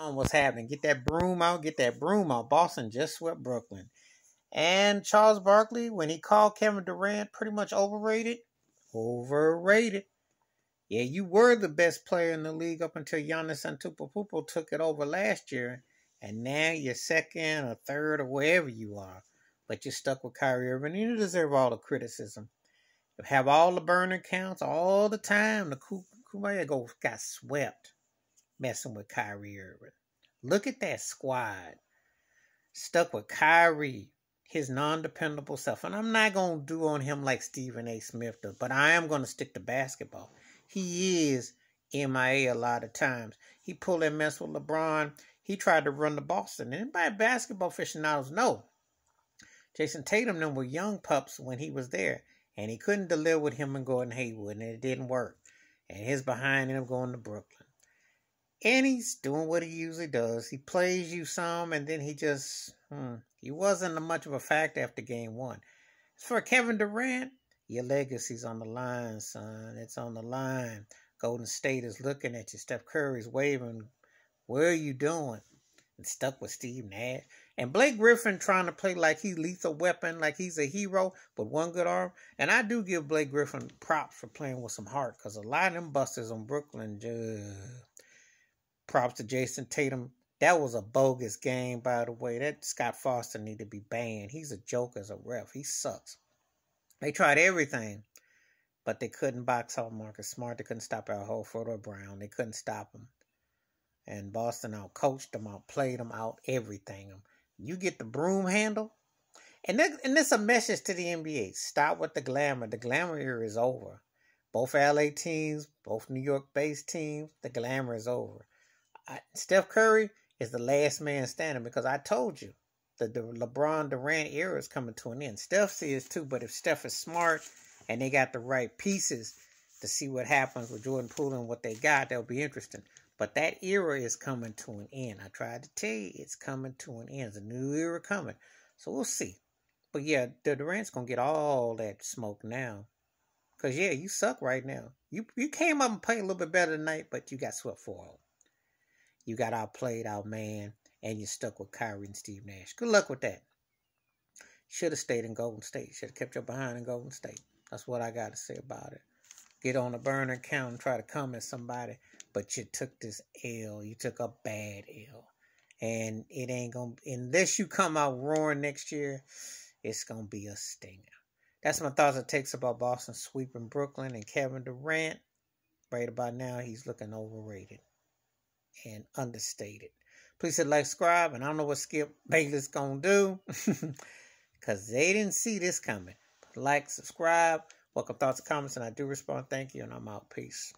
on what's happening. Get that broom out. Get that broom out. Boston just swept Brooklyn. And Charles Barkley, when he called Kevin Durant pretty much overrated, overrated. Yeah, you were the best player in the league up until Giannis Antetokounmpo took it over last year, and now you're second or third or wherever you are. But you're stuck with Kyrie Irving. You deserve all the criticism. You have all the burner counts all the time. The Kumbaya go got swept messing with Kyrie Irving. Look at that squad. Stuck with Kyrie, his non-dependable self. And I'm not going to do on him like Stephen A. Smith does, but I am going to stick to basketball. He is MIA a lot of times. He pulled that mess with LeBron. He tried to run the Boston. Anybody basketball aficionados know Jayson Tatum them were young pups when he was there. And he couldn't deliver with him and Gordon Hayward, and it didn't work. And his behind him going to Brooklyn. And he's doing what he usually does. He plays you some, and then he just, hmm, he wasn't much of a factor after game one. As for Kevin Durant, your legacy's on the line, son. It's on the line. Golden State is looking at you. Steph Curry's waving. Where are you doing? And stuck with Steve Nash. And Blake Griffin trying to play like he's lethal weapon, like he's a hero with one good arm. And I do give Blake Griffin props for playing with some heart because a lot of them busters on Brooklyn just props to Jayson Tatum. That was a bogus game, by the way. That Scott Foster need to be banned. He's a joke as a ref. He sucks. They tried everything, but they couldn't box out Marcus Smart. They couldn't stop Al Horford or Brown. They couldn't stop him. And Boston out coached them, out played them, out everything. You get the broom handle. And, that, and this a message to the NBA. Stop with the glamour. The glamour era is over. Both LA teams, both New York based teams, the glamour is over. I, Steph Curry is the last man standing because I told you the, the LeBron Durant era is coming to an end. Steph sees too, but if Steph is smart and they got the right pieces to see what happens with Jordan Poole and what they got, that'll be interesting. But that era is coming to an end. I tried to tell you it's coming to an end. There's a new era coming. So we'll see. But yeah, the Durant's gonna get all that smoke now. Cause yeah, you suck right now. You you came up and played a little bit better tonight, but you got swept for oh. You got outplayed, man, and you're stuck with Kyrie and Steve Nash. Good luck with that. Should have stayed in Golden State. Should have kept your behind in Golden State. That's what I got to say about it. Get on the burner account and try to come at somebody, but you took this L. You took a bad L. And it ain't going to, unless you come out roaring next year, it's going to be a stinger. That's my thoughts and takes about Boston sweeping Brooklyn and Kevin Durant. Right about now, he's looking overrated and understated. Please hit like, subscribe, and I don't know what Skip Bayless gonna do because they didn't see this coming. Like, subscribe, welcome thoughts and comments, and I do respond. Thank you, and I'm out. Peace.